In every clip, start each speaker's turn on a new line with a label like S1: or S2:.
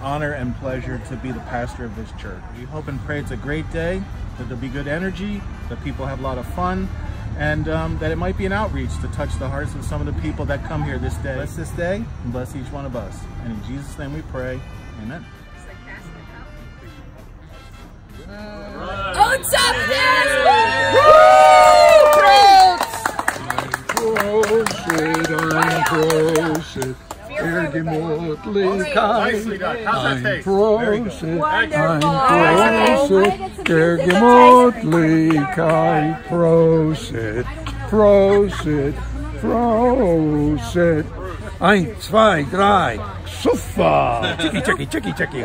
S1: honor and pleasure to be the pastor of this church. We hope and pray it's a great day, that there'll be good energy, that people have a lot of fun, and um, that it might be an outreach to touch the hearts of some of the people that come here this day. Bless this day and bless each one of us. And in Jesus' name we pray. Amen.
S2: Oats up
S3: Prosit, der Gemütlichkeit, ein Prosit, ein Prosit, der Gemütlichkeit, Prosit, Prosit, Prosit. Ein, zwei, drei, super! Chicky, chicky, chicky, chicky.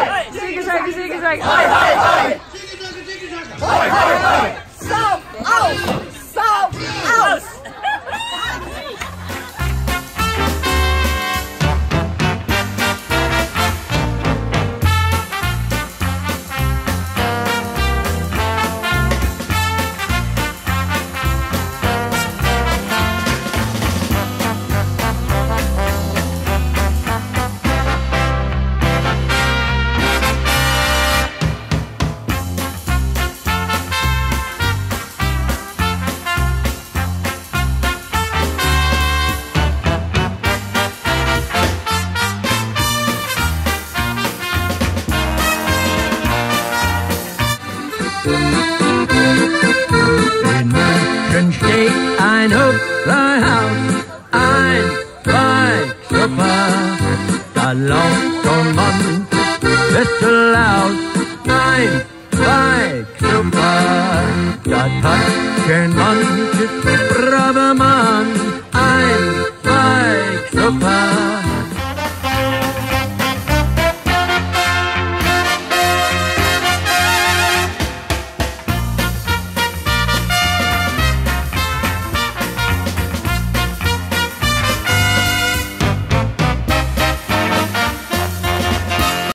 S2: ay.
S3: Ein Hüpflerhaus, ein, zwei, super, da lauft schon manches bisschen laut, ein, zwei, super, da tatschen manches brave Mann, ein, super,